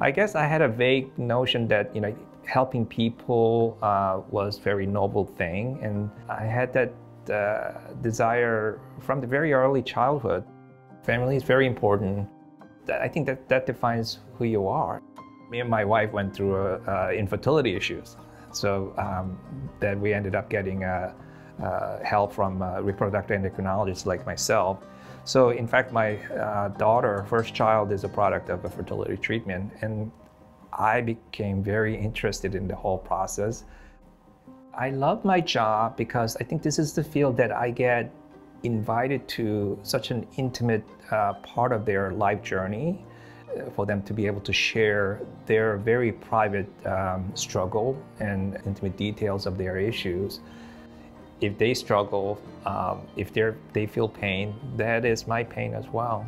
I guess I had a vague notion that you know helping people uh, was a very noble thing, and I had that uh, desire from the very early childhood. Family is very important. I think that that defines who you are. Me and my wife went through uh, infertility issues, so um, that we ended up getting uh, uh, help from uh, reproductive endocrinologists like myself. So in fact, my uh, daughter, first child, is a product of a fertility treatment, and I became very interested in the whole process. I love my job because I think this is the field that I get invited to such an intimate uh, part of their life journey uh, for them to be able to share their very private um, struggle and intimate details of their issues. If they struggle, um, if they they feel pain, that is my pain as well.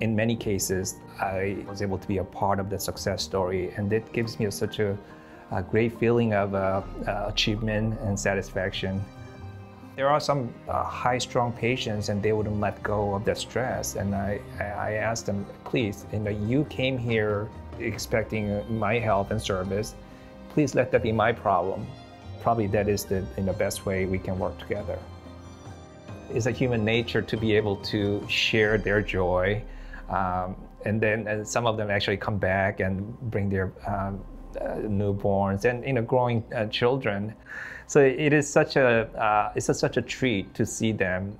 In many cases, I was able to be a part of the success story, and it gives me such a, a great feeling of uh, uh, achievement and satisfaction. There are some uh, high-strung patients, and they wouldn't let go of their stress. And I, I asked them, please, you know, you came here expecting my help and service. Please let that be my problem. Probably that is the you know, best way we can work together. It's a human nature to be able to share their joy. Um, and then and some of them actually come back and bring their um, uh, newborns and you know growing uh, children. So it is such a uh, it's a, such a treat to see them